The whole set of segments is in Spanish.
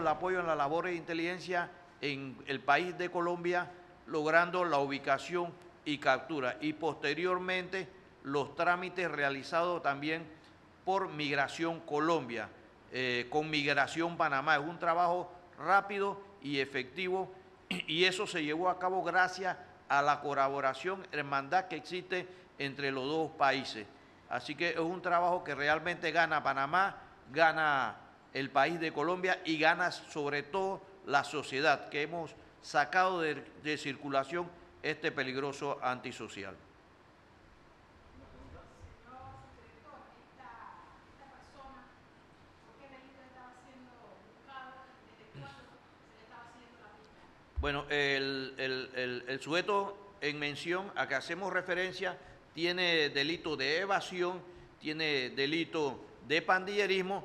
el apoyo en la labor de inteligencia en el país de Colombia, logrando la ubicación y captura. Y posteriormente los trámites realizados también por Migración Colombia, eh, con Migración Panamá. Es un trabajo rápido y efectivo y eso se llevó a cabo gracias a la colaboración, hermandad que existe entre los dos países. Así que es un trabajo que realmente gana Panamá, gana el país de Colombia y gana sobre todo la sociedad, que hemos sacado de, circulación este peligroso antisocial. Bueno, el, sujeto en mención a que hacemos referencia tiene delito de evasión, tiene delito de pandillerismo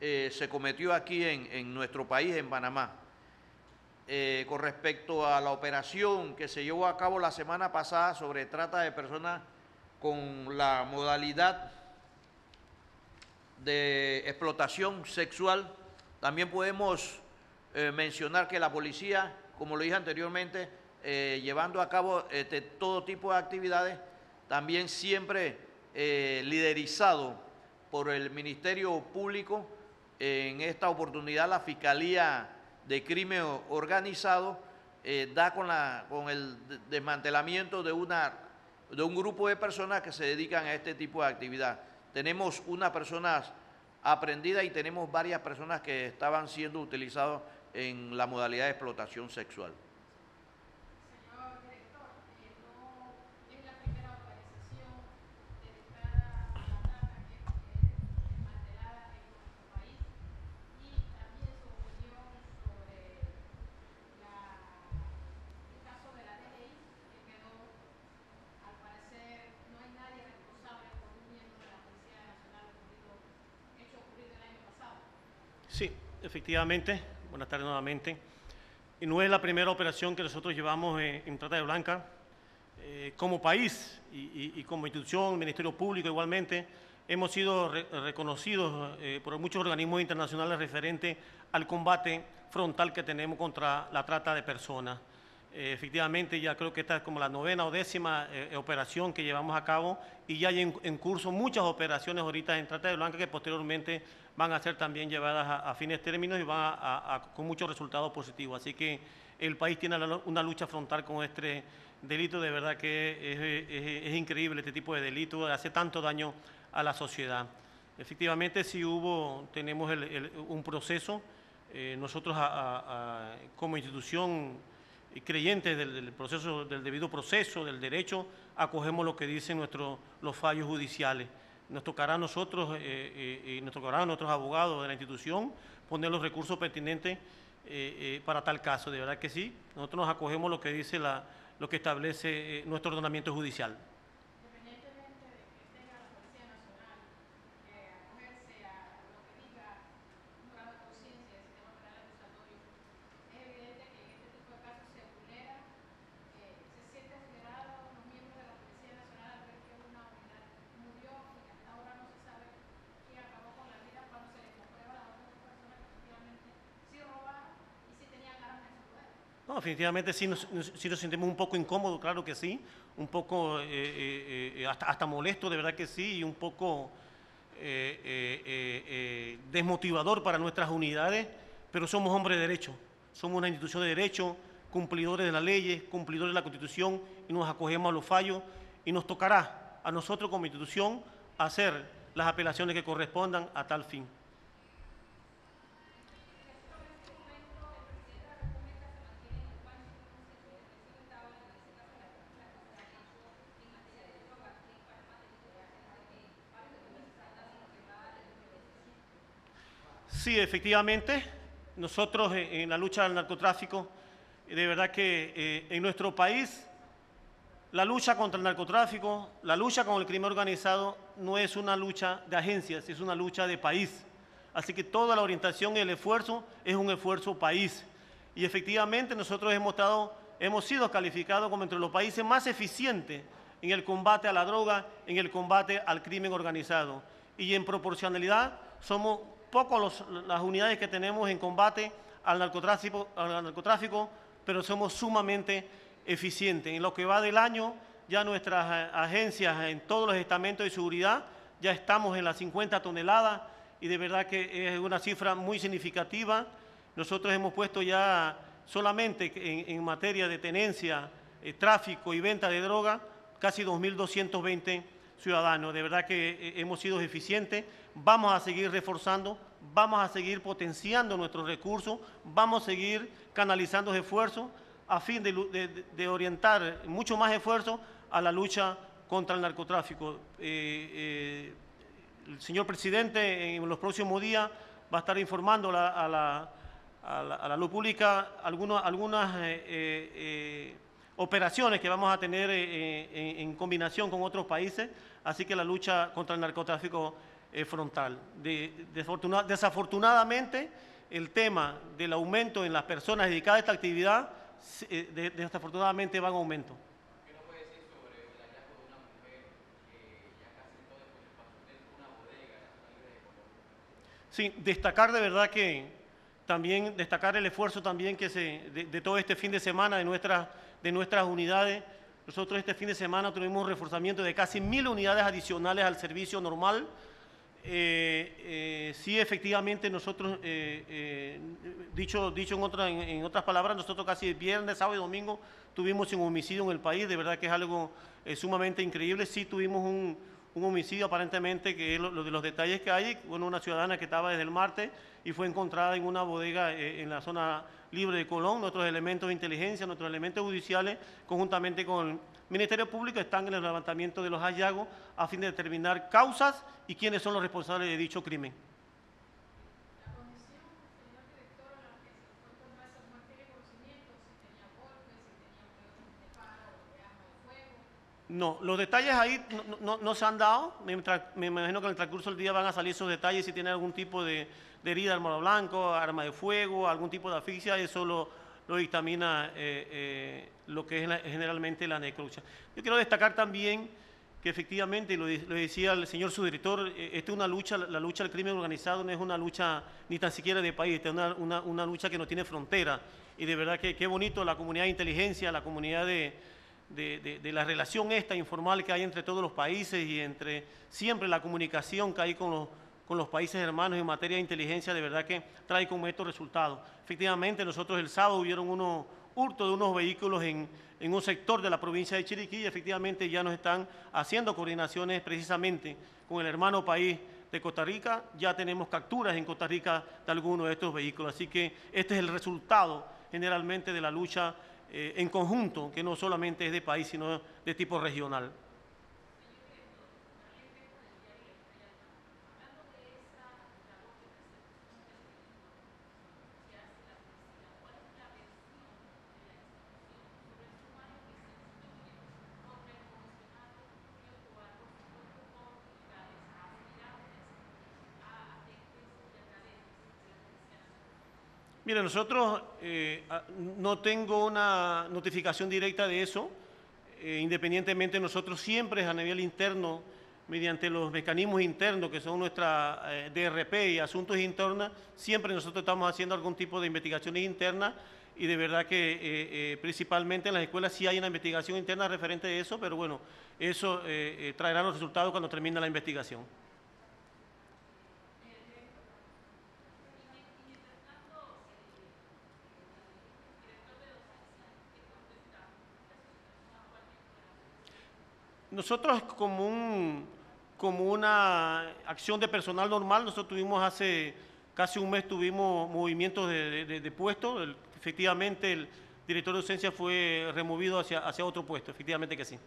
eh, se cometió aquí en, nuestro país, en Panamá. Eh, con respecto a la operación que se llevó a cabo la semana pasada sobre trata de personas con la modalidad de explotación sexual, también podemos mencionar que la policía, como lo dije anteriormente, llevando a cabo este, todo tipo de actividades, también siempre eh, liderizado por el Ministerio Público, en esta oportunidad la Fiscalía de Crimen Organizado eh, da con, el desmantelamiento de, de un grupo de personas que se dedican a este tipo de actividad. Tenemos una persona aprendida y tenemos varias personas que estaban siendo utilizadas en la modalidad de explotación sexual. Sí, efectivamente. Buenas tardes nuevamente. Y no es la primera operación que nosotros llevamos en, Trata de Blanca. Eh, como país y, como institución, Ministerio Público igualmente, hemos sido reconocidos eh, por muchos organismos internacionales referentes al combate frontal que tenemos contra la trata de personas. Eh, efectivamente, ya creo que esta es como la novena o décima eh, operación que llevamos a cabo y ya hay en, curso muchas operaciones ahorita en Trata de Blanca que posteriormente van a ser también llevadas a, fines términos y van a, con muchos resultados positivos. Así que el país tiene una lucha frontal con este delito, de verdad que es, increíble este tipo de delito, hace tanto daño a la sociedad. Efectivamente, si hubo, tenemos un proceso, eh, nosotros como institución creyentes del, proceso, del debido proceso, del derecho, acogemos lo que dicen nuestros los fallos judiciales. Nos tocará a nosotros, eh, eh, y nos tocará a nuestros abogados de la institución poner los recursos pertinentes eh, para tal caso, de verdad que sí. Nosotros nos acogemos lo que dice la, lo que establece nuestro ordenamiento judicial. Definitivamente sí nos, sentimos un poco incómodos, claro que sí, un poco eh, eh, eh, hasta, hasta, molesto, de verdad que sí, y un poco desmotivador para nuestras unidades, pero somos hombres de derecho, somos una institución de derecho, cumplidores de las leyes, cumplidores de la Constitución, y nos acogemos a los fallos, y nos tocará a nosotros como institución hacer las apelaciones que correspondan a tal fin. Sí, efectivamente, nosotros en la lucha al narcotráfico De verdad que eh, en nuestro país la lucha contra el narcotráfico, la lucha con el crimen organizado no es una lucha de agencias, es una lucha de país. Así que toda la orientación y el esfuerzo es un esfuerzo país. Y efectivamente nosotros hemos, estado, hemos sido calificados como entre los países más eficientes en el combate a la droga, en el combate al crimen organizado. Y en proporcionalidad somos pocos las unidades que tenemos en combate al narcotráfico, al narcotráfico, pero somos sumamente eficientes. En lo que va del año, ya nuestras agencias en todos los estamentos de seguridad, ya estamos en las 50 toneladas y de verdad que es una cifra muy significativa. Nosotros hemos puesto ya solamente en, materia de tenencia, eh, tráfico y venta de droga, casi 2.220 ciudadanos. De verdad que eh, hemos sido eficientes, vamos a seguir reforzando, vamos a seguir potenciando nuestros recursos, vamos a seguir canalizando esfuerzos a fin de, orientar mucho más esfuerzo a la lucha contra el narcotráfico. Eh, el señor presidente en los próximos días va a estar informando a, la, luz pública algunas, algunas eh, eh, operaciones que vamos a tener eh, en, combinación con otros países, así que la lucha contra el narcotráfico es frontal. desafortunadamente, el tema del aumento en las personas dedicadas a esta actividad, desafortunadamente va en aumento. Sí, destacar de verdad que también destacar el esfuerzo también que se, de, todo este fin de semana de, nuestras de nuestras unidades. Nosotros este fin de semana tuvimos un reforzamiento de casi mil unidades adicionales al servicio normal. Eh, eh, sí, efectivamente, nosotros, eh, dicho, dicho en, en, otras palabras, nosotros casi viernes, sábado y domingo tuvimos un homicidio en el país, de verdad que es algo sumamente increíble. Sí tuvimos un, un homicidio aparentemente, que es lo, de los detalles que hay, bueno, una ciudadana que estaba desde el martes y fue encontrada en una bodega eh, en la zona libre de Colón. Nuestros elementos de inteligencia, nuestros elementos judiciales, conjuntamente con Ministerio Público, están en el levantamiento de los hallazgos a fin de determinar causas y quiénes son los responsables de dicho crimen. No, los detalles ahí no, se han dado. Me, imagino que en el transcurso del día van a salir esos detalles si tiene algún tipo de, herida de arma blanco, arma de fuego, algún tipo de asfixia, eso lo, lo dictamina eh, eh, lo que es generalmente la necropsia. Yo quiero destacar también que efectivamente, lo, decía el señor subdirector, eh, esta es una lucha, la lucha al crimen organizado no es una lucha ni tan siquiera de país, es una, una lucha que no tiene frontera. Y de verdad que qué bonito la comunidad de inteligencia, la comunidad de de, la relación esta informal que hay entre todos los países y entre siempre la comunicación que hay con los, con los países hermanos en materia de inteligencia, de verdad que trae como estos resultados. Efectivamente, nosotros el sábado hubieron unos hurtos de unos vehículos en, en un sector de la provincia de Chiriquí y efectivamente ya nos están haciendo coordinaciones precisamente con el hermano país de Costa Rica. Ya tenemos capturas en Costa Rica de algunos de estos vehículos. Así que este es el resultado generalmente de la lucha eh, en conjunto, que no solamente es de país, sino de tipo regional. Mire, nosotros eh, ah, no tengo una notificación directa de eso. Eh, independientemente, nosotros siempre a nivel interno, mediante los mecanismos internos que son nuestra eh, DRP y asuntos internos, siempre nosotros estamos haciendo algún tipo de investigaciones internas y de verdad que principalmente en las escuelas sí hay una investigación interna referente a eso, pero bueno, eso traerá los resultados cuando termine la investigación. Nosotros como, un, como una acción de personal normal, nosotros tuvimos hace casi un mes tuvimos movimientos de, de, puesto. efectivamente, el director de docencia fue removido hacia, hacia otro puesto, efectivamente que sí.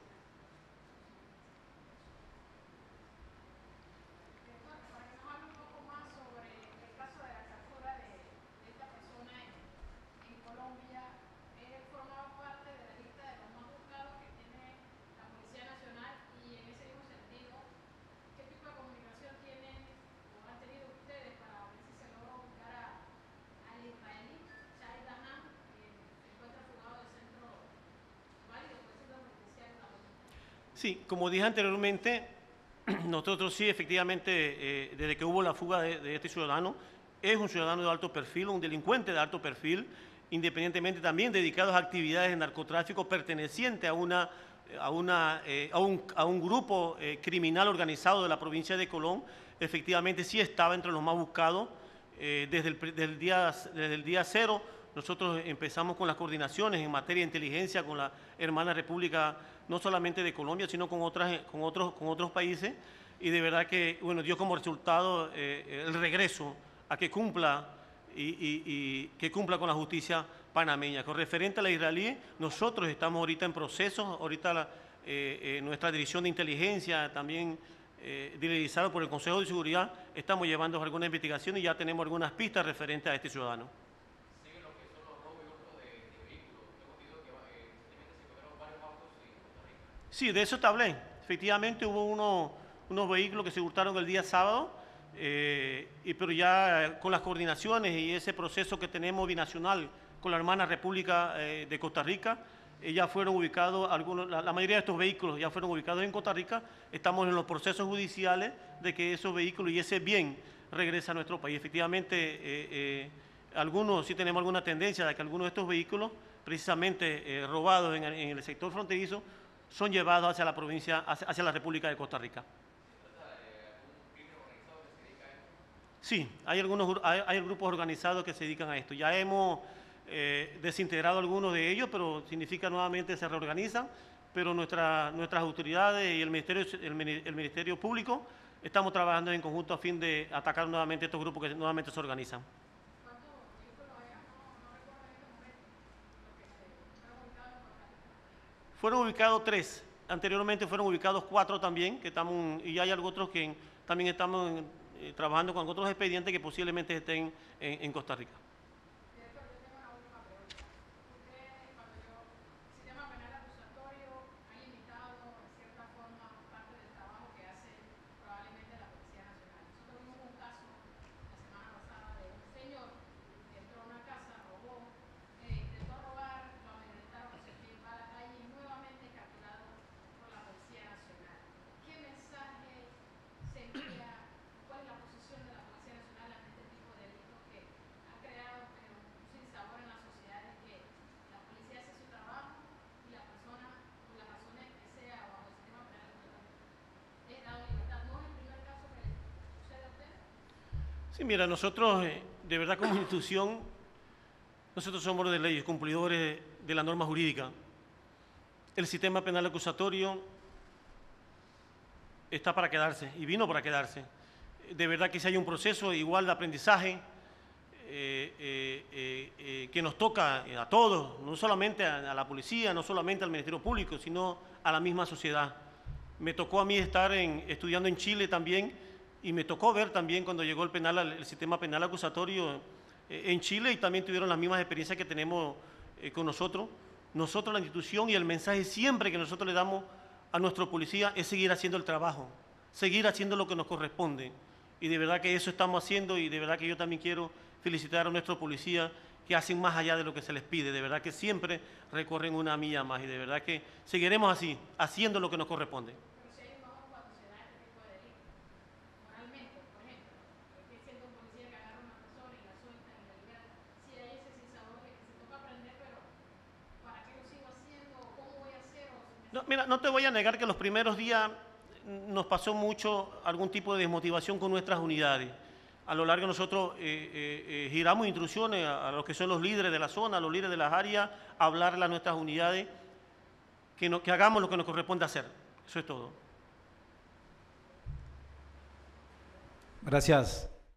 Sí, como dije anteriormente, nosotros sí, efectivamente, eh, desde que hubo la fuga de, este ciudadano, es un ciudadano de alto perfil, un delincuente de alto perfil, independientemente también dedicado a actividades de narcotráfico perteneciente a, una, a, una, eh, a, un, a, un, grupo eh, criminal organizado de la provincia de Colón, efectivamente sí estaba entre los más buscados eh, desde, el día, desde el día cero. Nosotros empezamos con las coordinaciones en materia de inteligencia con la hermana República, no solamente de Colombia, sino con, con, otros, con otros países, y de verdad que bueno, dio como resultado el regreso a que cumpla y, que cumpla con la justicia panameña. Con referente a la israelí, nosotros estamos ahorita en proceso, ahorita la, eh, eh, nuestra dirección de inteligencia, también eh, dirigida por el Consejo de Seguridad, estamos llevando algunas investigaciones y ya tenemos algunas pistas referentes a este ciudadano. Sí, de eso te. Efectivamente hubo uno, unos vehículos que se hurtaron el día sábado, eh, y, pero ya con las coordinaciones y ese proceso que tenemos binacional con la hermana República eh, de Costa Rica, eh, ya fueron ubicados, algunos, la, mayoría de estos vehículos ya fueron ubicados en Costa Rica, estamos en los procesos judiciales de que esos vehículos y ese bien regrese a nuestro país. Efectivamente, algunos sí tenemos alguna tendencia de que algunos de estos vehículos, precisamente robados en, el sector fronterizo, son llevados hacia la provincia, hacia, la República de Costa Rica. Sí, hay algunos hay, hay, grupos organizados que se dedican a esto. Ya hemos eh, desintegrado algunos de ellos, pero significa nuevamente se reorganizan. Pero nuestra, nuestras autoridades y el ministerio, el, Ministerio Público estamos trabajando en conjunto a fin de atacar nuevamente estos grupos que nuevamente se organizan. Fueron ubicados tres. Anteriormente fueron ubicados cuatro también, que estamos, y hay otros que también estamos eh, trabajando con otros expedientes que posiblemente estén en Costa Rica. Sí, mira, nosotros, eh, de verdad, como institución, nosotros somos de leyes, cumplidores de la norma jurídica. El sistema penal acusatorio está para quedarse y vino para quedarse. De verdad que si hay un proceso igual de aprendizaje eh, eh, eh, que nos toca a todos, no solamente a, a, la policía, no solamente al Ministerio Público, sino a la misma sociedad. Me tocó a mí estar en, estudiando en Chile también y me tocó ver también cuando llegó el, penal, el sistema penal acusatorio eh, en Chile y también tuvieron las mismas experiencias que tenemos eh, con nosotros. Nosotros, la institución y el mensaje siempre que nosotros le damos a nuestro policía es seguir haciendo el trabajo, seguir haciendo lo que nos corresponde. Y de verdad que eso estamos haciendo y de verdad que yo también quiero felicitar a nuestro policía que hacen más allá de lo que se les pide. De verdad que siempre recorren una milla más y de verdad que seguiremos así, haciendo lo que nos corresponde. No, mira, no te voy a negar que los primeros días nos pasó mucho algún tipo de desmotivación con nuestras unidades. A lo largo nosotros eh, eh, eh, giramos instrucciones a, los que son los líderes de la zona, a los líderes de las áreas, a hablarle a nuestras unidades que, que hagamos lo que nos corresponde hacer. Eso es todo. Gracias.